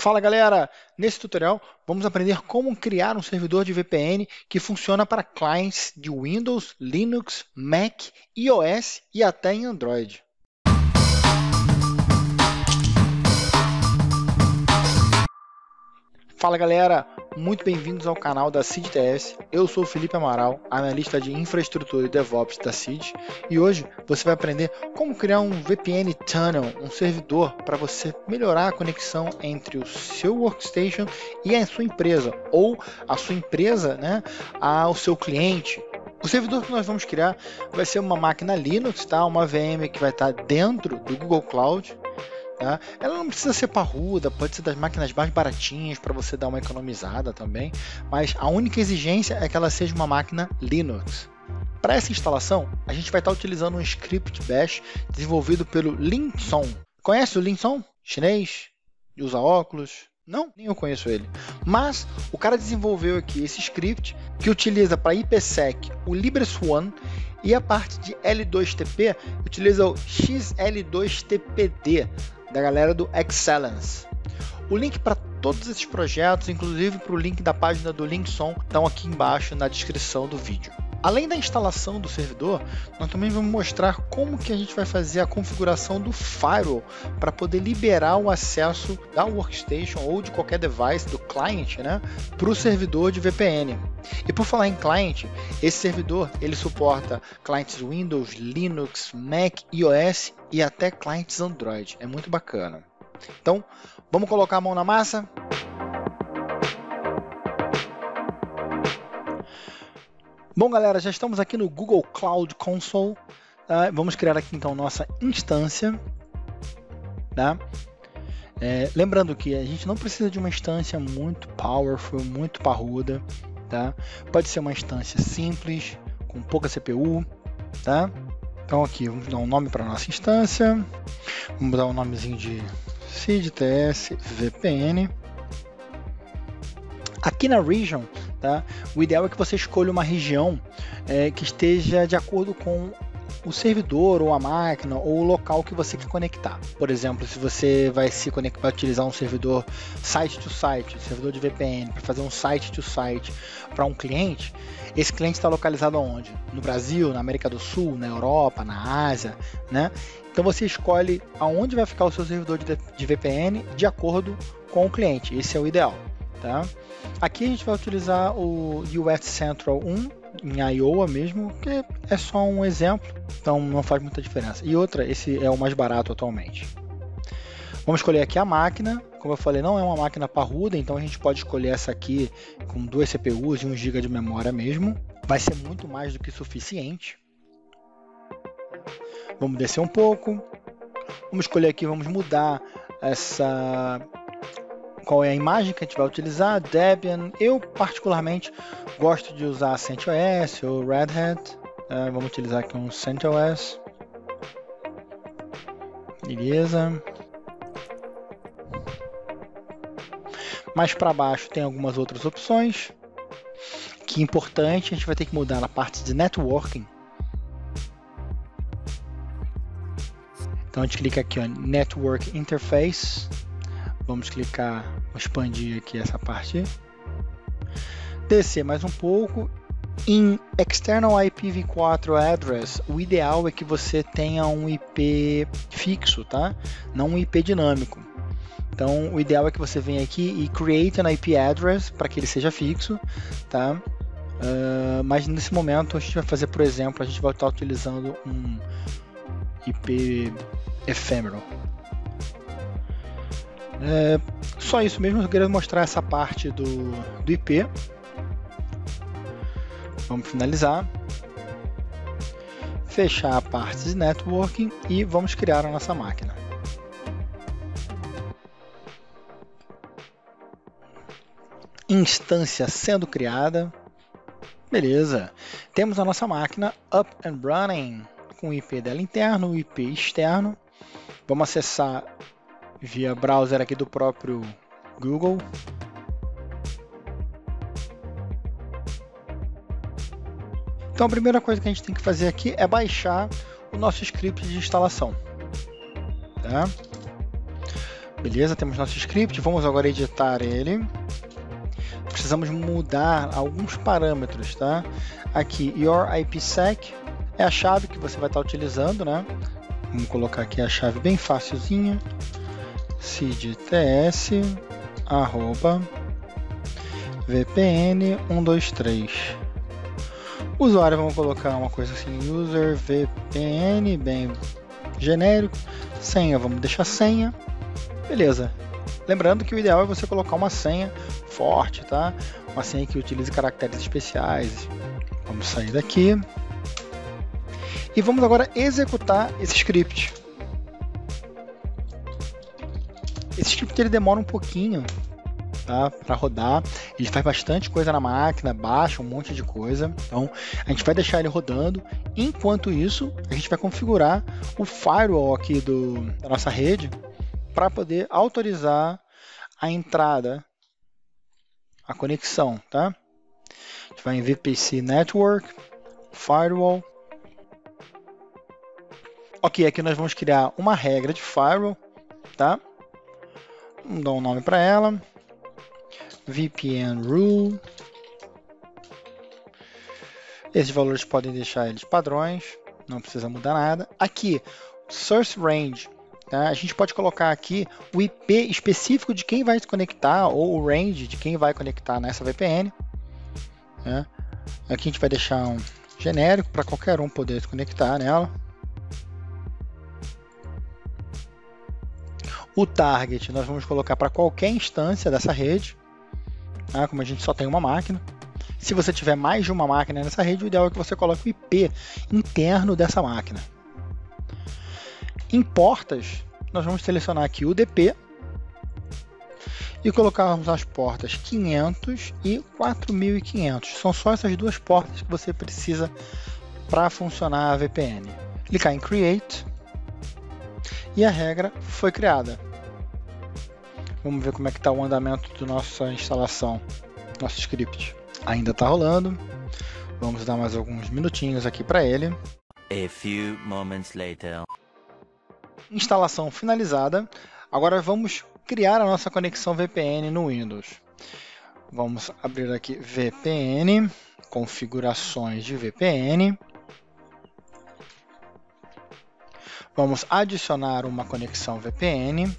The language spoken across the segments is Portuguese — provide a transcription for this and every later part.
Fala galera! Nesse tutorial vamos aprender como criar um servidor de VPN que funciona para clients de Windows, Linux, Mac, iOS e até em Android. Fala galera, muito bem-vindos ao canal da CIDTS. Eu sou o Felipe Amaral, analista de infraestrutura e DevOps da CID, e hoje você vai aprender como criar um VPN Tunnel, um servidor para você melhorar a conexão entre o seu workstation e a sua empresa, ou a sua empresa né, ao seu cliente, o servidor que nós vamos criar vai ser uma máquina Linux, tá? uma VM que vai estar dentro do Google Cloud. Tá? Ela não precisa ser parruda, pode ser das máquinas mais baratinhas para você dar uma economizada também, mas a única exigência é que ela seja uma máquina Linux. Para essa instalação, a gente vai estar utilizando um script bash desenvolvido pelo Linson. Conhece o Linson? Chinês? Usa óculos? Não, nem eu conheço ele. Mas o cara desenvolveu aqui esse script que utiliza para IPsec o LibreSwan e a parte de L2TP utiliza o XL2TPD, da galera do Excellence. O link para todos esses projetos, inclusive para o link da página do Linkson, estão aqui embaixo na descrição do vídeo. Além da instalação do servidor, nós também vamos mostrar como que a gente vai fazer a configuração do firewall para poder liberar o acesso da workstation ou de qualquer device do client, né, para o servidor de VPN. E por falar em client, esse servidor ele suporta clientes Windows, Linux, Mac, iOS e até clientes Android. É muito bacana. Então, vamos colocar a mão na massa? Bom, galera, já estamos aqui no Google Cloud Console. Tá? Vamos criar aqui então nossa instância. Tá? É, lembrando que a gente não precisa de uma instância muito powerful, muito parruda. Tá? Pode ser uma instância simples, com pouca CPU. Tá? Então aqui, vamos dar um nome para nossa instância. Vamos dar um nomezinho de CIDTS VPN. Aqui na region, tá? o ideal é que você escolha uma região é, que esteja de acordo com o servidor ou a máquina ou o local que você quer conectar. Por exemplo, se você vai se conectar, vai utilizar um servidor site to site, servidor de VPN para fazer um site to site para um cliente, esse cliente está localizado onde? No Brasil, na América do Sul, na Europa, na Ásia, né? Então você escolhe aonde vai ficar o seu servidor de, VPN de acordo com o cliente. Esse é o ideal. Tá? Aqui a gente vai utilizar o US Central 1 em Iowa mesmo, que é só um exemplo, então não faz muita diferença. E outra, esse é o mais barato atualmente. Vamos escolher aqui a máquina. Como eu falei, não é uma máquina parruda, então a gente pode escolher essa aqui com duas CPUs e 1 GB de memória mesmo. Vai ser muito mais do que suficiente. Vamos descer um pouco. Vamos escolher aqui, vamos mudar essa qual é a imagem que a gente vai utilizar, Debian. Eu particularmente gosto de usar CentOS ou Red Hat. Uh, vamos utilizar aqui um CentOS. Beleza. Mais para baixo tem algumas outras opções. Que importante, a gente vai ter que mudar na parte de networking. Então a gente clica aqui, ó, Network Interface. Vamos clicar, expandir aqui essa parte. Descer mais um pouco. Em External IPv4 Address, o ideal é que você tenha um IP fixo, tá? Não um IP dinâmico. Então, o ideal é que você venha aqui e create an IP address para que ele seja fixo, tá? Uh, mas nesse momento a gente vai fazer, por exemplo, a gente vai estar utilizando um IP efêmero, é, só isso mesmo, eu queria mostrar essa parte do, do IP. Vamos finalizar. Fechar a parte de networking e vamos criar a nossa máquina. Instância sendo criada. Beleza. Temos a nossa máquina up and running com o IP dela interno, o IP externo. Vamos acessar via browser aqui do próprio Google. Então a primeira coisa que a gente tem que fazer aqui é baixar o nosso script de instalação. Tá? Beleza, temos nosso script, vamos agora editar ele. Precisamos mudar alguns parâmetros, tá? Aqui, your IPsec é a chave que você vai estar utilizando, né? Vamos colocar aqui a chave bem facilzinha. Cdts arroba vpn 123 usuário vamos colocar uma coisa assim user vpn bem genérico senha vamos deixar senha. Beleza. Lembrando que o ideal é você colocar uma senha forte tá? Uma senha que utilize caracteres especiais. Vamos sair daqui. E vamos agora executar esse script. Esse script ele demora um pouquinho tá, para rodar. Ele faz bastante coisa na máquina, baixa um monte de coisa. Então a gente vai deixar ele rodando. Enquanto isso, a gente vai configurar o firewall aqui do, da nossa rede para poder autorizar a entrada, a conexão, tá? A gente vai em VPC Network, Firewall, Ok, aqui nós vamos criar uma regra de firewall, tá? Vamos dar um nome para ela. VPN Rule. Esses valores podem deixar eles padrões, não precisa mudar nada. Aqui, Source Range. Tá? A gente pode colocar aqui o IP específico de quem vai se conectar ou o range de quem vai conectar nessa VPN. Né? Aqui a gente vai deixar um genérico para qualquer um poder se conectar nela. O target nós vamos colocar para qualquer instância dessa rede, né? como a gente só tem uma máquina. Se você tiver mais de uma máquina nessa rede, o ideal é que você coloque o IP interno dessa máquina. Em portas, nós vamos selecionar aqui o DP e colocarmos as portas 500 e 4500. São só essas duas portas que você precisa para funcionar a VPN. Clicar em Create e a regra foi criada. Vamos ver como é que está o andamento da nossa instalação, nosso script. Ainda está rolando. Vamos dar mais alguns minutinhos aqui para ele. A few moments later. Instalação finalizada. Agora vamos criar a nossa conexão VPN no Windows. Vamos abrir aqui VPN, configurações de VPN. Vamos adicionar uma conexão VPN.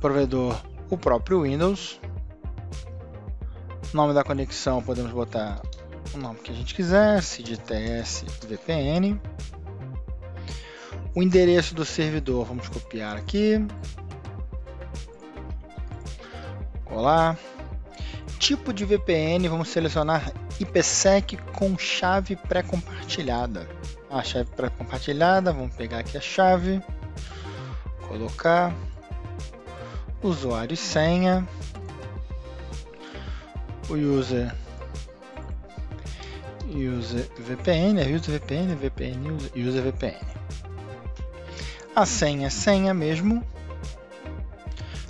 Provedor, o próprio Windows. Nome da conexão podemos botar o nome que a gente quiser, CDTS VPN. O endereço do servidor vamos copiar aqui. Colar. Tipo de VPN, vamos selecionar IPsec com chave pré-compartilhada a chave para compartilhada, vamos pegar aqui a chave, colocar usuário e senha, o user user VPN, é user VPN, VPN user, user VPN. A senha é senha mesmo.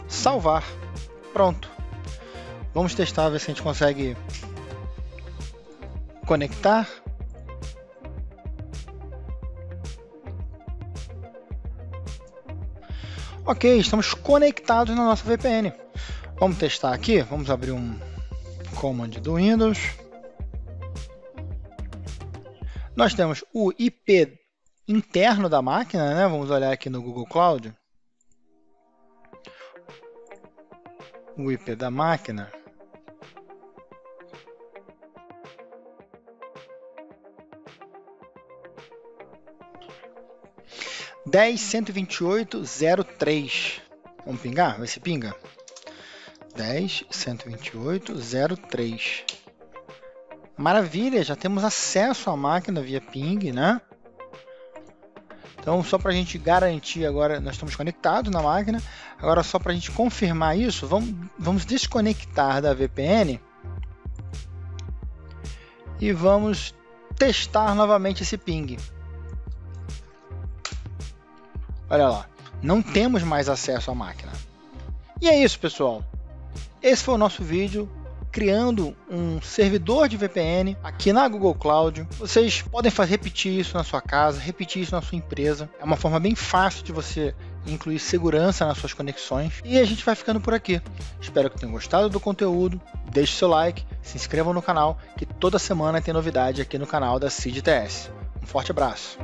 Salvar. Pronto. Vamos testar ver se a gente consegue conectar Ok, estamos conectados na nossa VPN. Vamos testar aqui, vamos abrir um command do Windows. Nós temos o IP interno da máquina, né? Vamos olhar aqui no Google Cloud. O IP da máquina 10.128.03. Vamos pingar? Vai se pinga. 10.128.03. Maravilha, já temos acesso à máquina via ping, né? Então, só para a gente garantir agora, nós estamos conectados na máquina. Agora, só para a gente confirmar isso, vamos, vamos desconectar da VPN e vamos testar novamente esse ping. Olha lá, não temos mais acesso à máquina. E é isso, pessoal. Esse foi o nosso vídeo criando um servidor de VPN aqui na Google Cloud. Vocês podem fazer, repetir isso na sua casa, repetir isso na sua empresa. É uma forma bem fácil de você incluir segurança nas suas conexões. E a gente vai ficando por aqui. Espero que tenham gostado do conteúdo. Deixe seu like, se inscrevam no canal, que toda semana tem novidade aqui no canal da CIDTS. Um forte abraço.